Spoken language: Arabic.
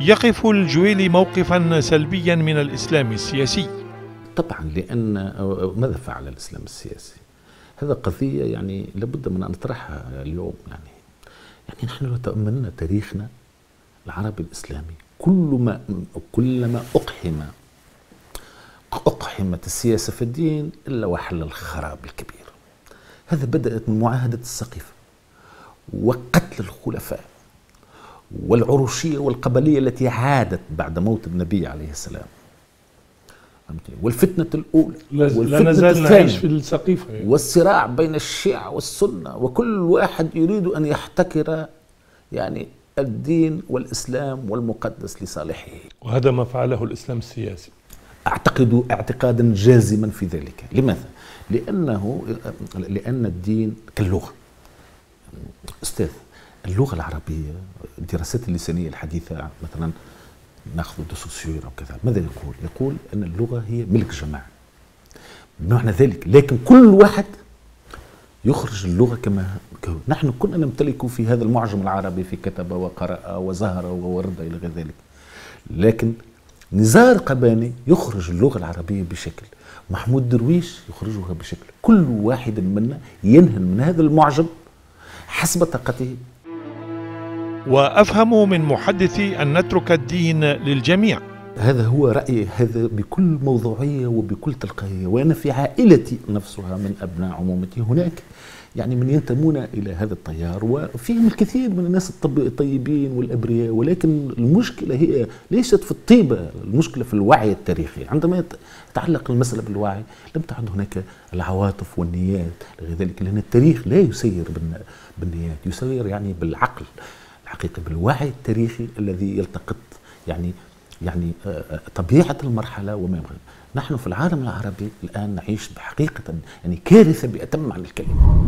يقف الجويلي موقفا سلبيا من الإسلام السياسي. طبعا لأن ماذا فعل الإسلام السياسي؟ هذا قضية يعني لابد من أن نطرحها اليوم يعني. يعني نحن لو تأملنا تاريخنا العربي الإسلامي كل ما كلما أقحم أقحمت السياسة في الدين إلا وحل الخراب الكبير. هذا بدأت من معاهدة السقيفة وقتل الخلفاء. والعروشية والقبلية التي عادت بعد موت النبي عليه السلام. والفتنة الأولى والفتنة نعيش في السقيفة. يعني. والصراع بين الشيعة والسنة وكل واحد يريد أن يحتكر يعني الدين والإسلام والمقدس لصالحه. وهذا ما فعله الإسلام السياسي. أعتقد اعتقادا جازما في ذلك. لماذا؟ لأنه لأن الدين كاللغة. أستاذ اللغة العربية الدراسات اللسانية الحديثة مثلا ناخذ دوسوسيور أو كذا ماذا يقول؟ يقول أن اللغة هي ملك جماعة. بمعنى ذلك لكن كل واحد يخرج اللغة كما نحن كنا نمتلك في هذا المعجم العربي في كتب وقرأ وزهر وورد إلى غير ذلك. لكن نزار قباني يخرج اللغة العربية بشكل محمود درويش يخرجها بشكل. كل واحد منا ينهل من هذا المعجم حسب طاقته وأفهم من محدثي أن نترك الدين للجميع. هذا هو رايي هذا بكل موضوعيه وبكل تلقائيه وأنا في عائلتي نفسها من أبناء عمومتي هناك. يعني من ينتمون إلى هذا التيار وفيهم الكثير من الناس الطيبين والأبرياء ولكن المشكلة هي ليست في الطيبة المشكلة في الوعي التاريخي. عندما يتعلق المسألة بالوعي لم تعد هناك العواطف والنيات لذلك لأن التاريخ لا يسير بالنيات يسير يعني بالعقل. الحقيقة بالوعي التاريخي الذي يلتقط يعني يعني آه، آه، طبيعة المرحلة وما يبغى نحن في العالم العربي الآن نعيش بحقيقة يعني كارثة بأتم معنى الكلمة.